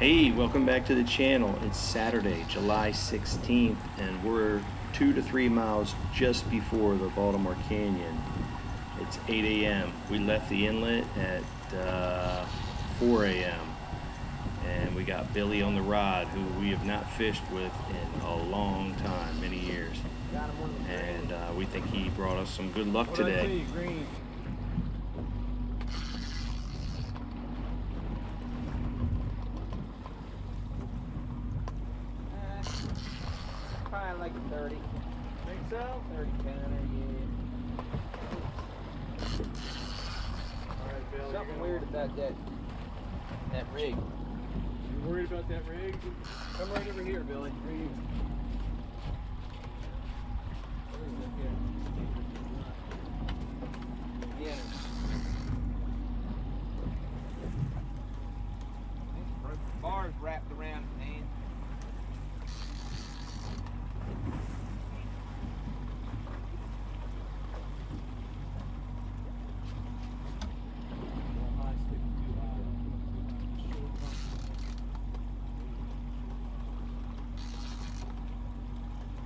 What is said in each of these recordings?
Hey, welcome back to the channel. It's Saturday, July 16th, and we're two to three miles just before the Baltimore Canyon. It's 8 a.m. We left the inlet at uh, 4 a.m. And we got Billy on the rod, who we have not fished with in a long time, many years. And uh, we think he brought us some good luck today. Probably like 30. Think so? 30 pounder, yeah. Alright, Bill. Something weird about that that rig. You worried about that rig? Come right over here, Billy. Where you? Yeah. Bars wrapped around it, man.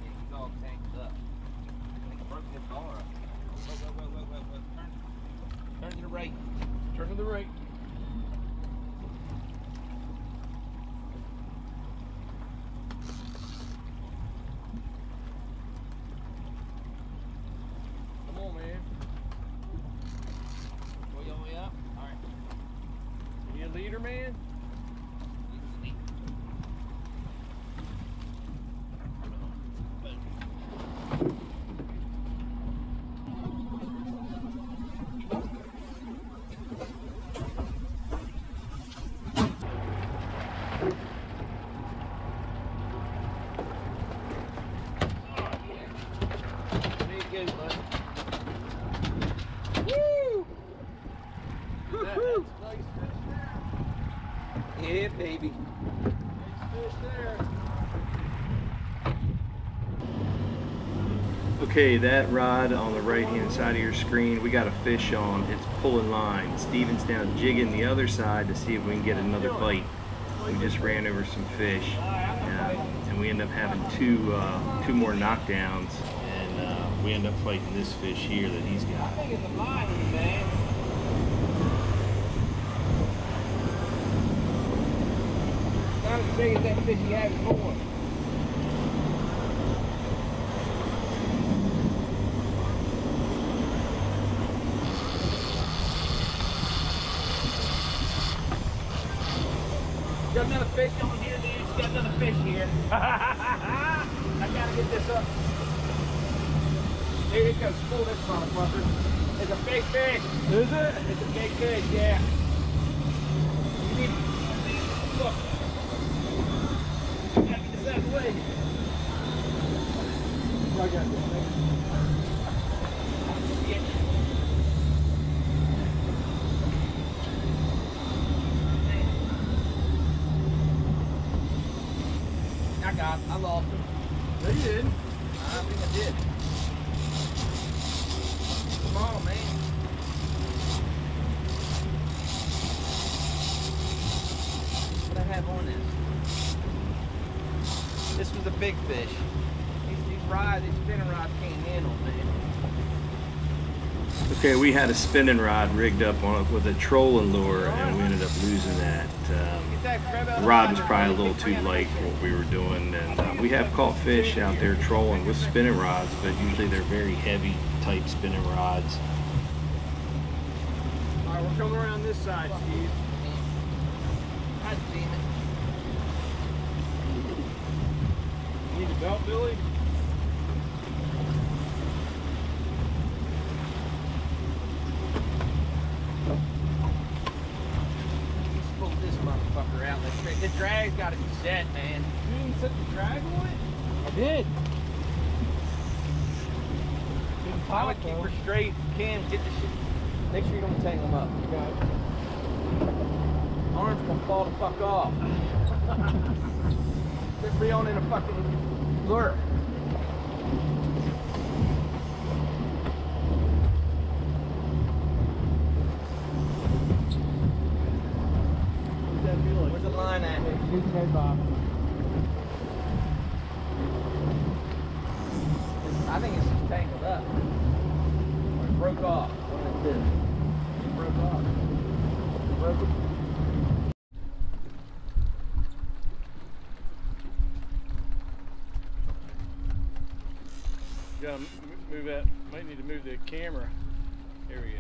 Yeah, he's all tanked up. I think he broke that bar up. Whoa, whoa, whoa, whoa, whoa, whoa. Turn. Turn to the right. Turn to the right. Come on, man. Go your way up. All right. You a leader, man? There you go, bud. Woo! That- Woo-hoo! that's nice fish there. Yeah, baby. Nice fish there. Okay, that rod on the right hand side of your screen, we got a fish on. It's pulling line. Steven's now jigging the other side to see if we can get another bite. We just ran over some fish, uh, and we end up having two uh, two more knockdowns, and uh, we end up fighting this fish here that he's got. Not as big as that fish you had before. Got another fish on here, dude. You got another fish here. I gotta get this up. Here it goes. Pull this motherfucker. It's a big fish. A big fish, yeah. I. I got I lost him. No, you didn't. I think I did. Come on, man. What I have on this? This was a big fish. These, these rods, these spinning rods can't handle, man. Okay, we had a spinning rod rigged up on it with a trolling lure, and we ended up losing that. Um, that The rod was probably a little too light for what we were doing, and uh, we have caught fish out there trolling with spinning rods, but usually they're very heavy type spinning rods. All right, we're coming around this side, Steve. God damn it. You need a belt, Billy? Let's pull this motherfucker out. Let's tra- The drag's got to be set, man. You didn't set the drag on it? I did. Didn't I pop, would keep her straight. Cam, get the shit. Make sure you don't tangle them up. You got it. Arms gonna fall the fuck off. They're reeling in a fucking lure. What's that feel like? Where's the line at? His head bob. I think it's just tangled up. Or it broke off. One of the two. It broke off. It broke it. Gotta move. Might need to move the camera. There we go.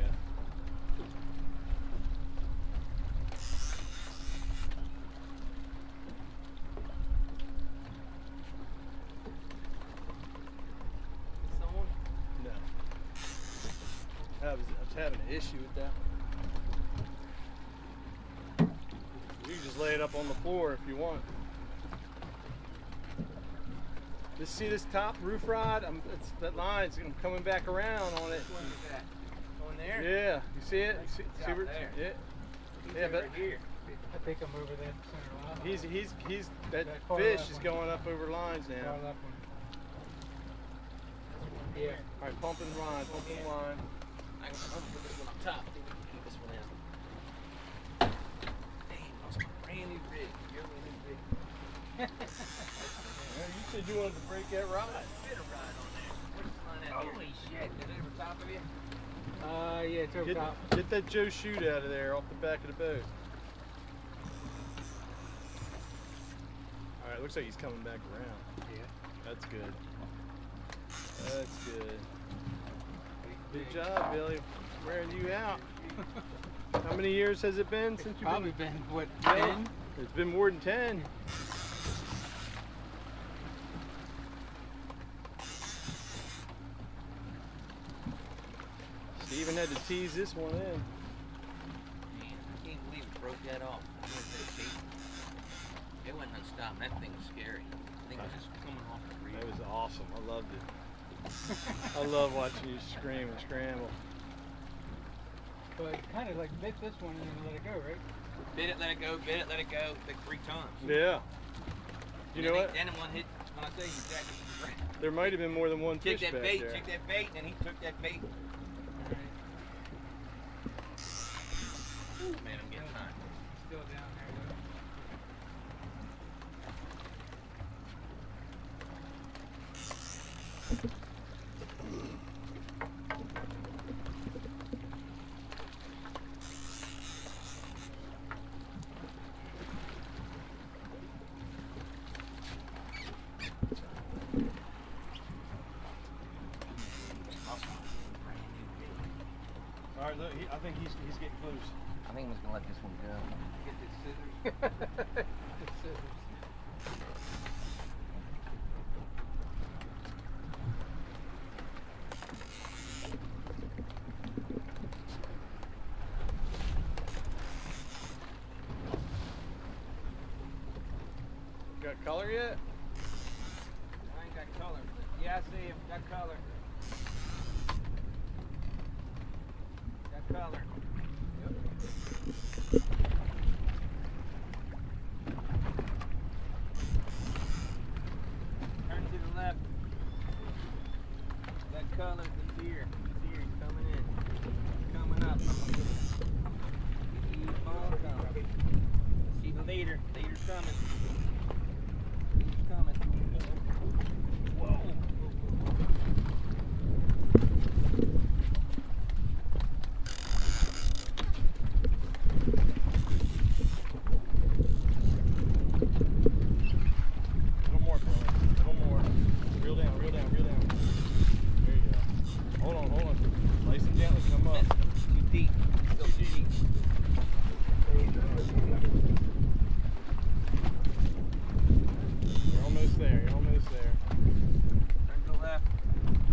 Someone? No. I was, I was having an issue with that. You can just lay it up on the floor if you want. Just see this top roof rod? I'm, it's, that line's I'm coming back around on it. Which one is that? Going there? Yeah, you see it? See, see where- there. Yeah. He's Yeah, over but- here. I think I'm over that center line. He's he's he's that That fish left is one. going up over lines now. Yeah. All right, pumping line, pumping line. I can, I'm gonna put this one up top. said you wanted to break that rod. I. Holy shit, is it over top of you? Uh, yeah, it's over get, top. Get that Joe shoot out of there off the back of the boat. Alright, looks like he's coming back around. Yeah. That's good. That's good. Good job, Billy. Wearing you out. How many years has it been since you've Probably been? been, what, 10? It's been more than 10. even had to tease this one in. Man, I can't believe it broke that off. It wasn't stopping. That thing was scary. I think it was just coming off the. That was awesome. I loved it. I love watching you scream and scramble. But kind of like bit this one and then let it go, right? Bit it, let it go, bit it, let it go, like three times. Yeah. You and know what? Then one hit, when I tell you exactly. There might have been more than one took fish that back bait, there. Took that bait, and he took that bait. I think he's he's getting close. I think I'm just gonna let this one go. Get. The scissors. Got color yet? I ain't got color. but Yeah, I see him. Got color. Got color. Turn to the left. That color, the deer. The deer is coming in. Coming up. Keep on coming. See the leader. Leader's coming. Leader's coming. Whoa. A little more, Billy. A little more. Reel down, reel down, reel down. There you go. Hold on, hold on. Nice and gently, come up. Too deep. Still too deep. You're almost there, you're almost there. Turn to the left.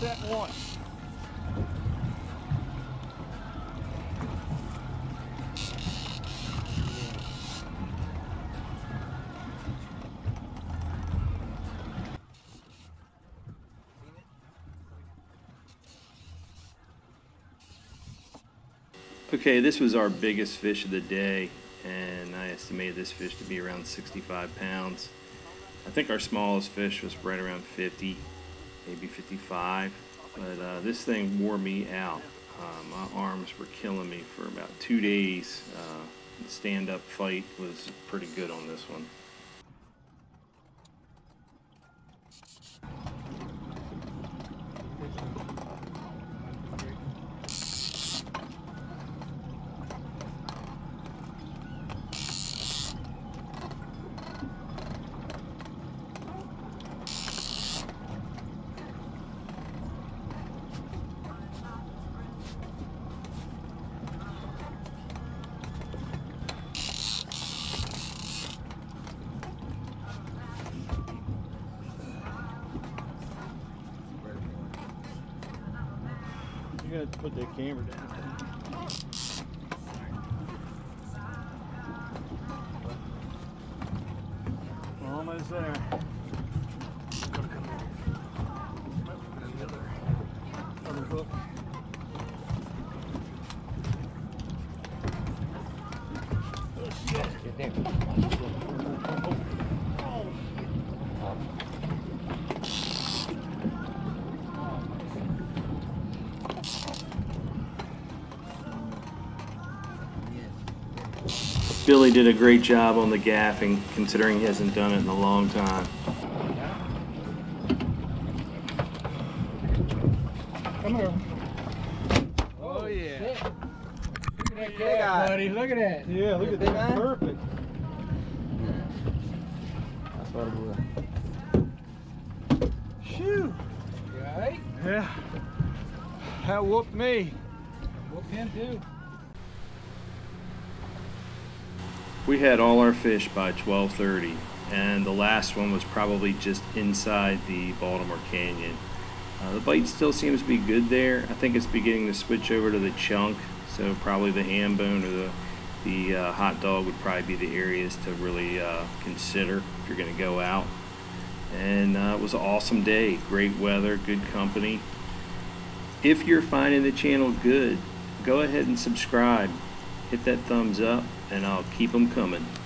Once. Okay, this was our biggest fish of the day, and I estimated this fish to be around 65 pounds. I think our smallest fish was right around 50, maybe 55, but uh, this thing wore me out. Uh, my arms were killing me for about two days. Uh, the stand-up fight was pretty good on this one. You gotta put that camera down. Almost there. Other hook. Billy did a great job on the gaffing, considering he hasn't done it in a long time. Come here. Oh, yeah. Shit. Look at that cat, buddy. Look at that. Yeah, look at that. Perfect. Shoo. You alright? Yeah. That whooped me. Whooped him too. We had all our fish by 12:30, and the last one was probably just inside the Baltimore Canyon. Uh, the bite still seems to be good there. I think it's beginning to switch over to the chunk, so probably the ham bone or the the uh, hot dog would probably be the areas to really uh, consider if you're going to go out. And uh, it was an awesome day, great weather, good company. If you're finding the channel good, go ahead and subscribe. Hit that thumbs up, and I'll keep them coming.